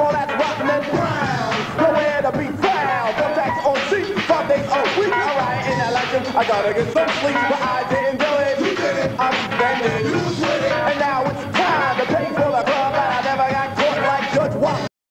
all that rotten and brown. Nowhere to be found. Four tracks on seat, five days a week. Alright, in that legend, I gotta get some sleep, but I did.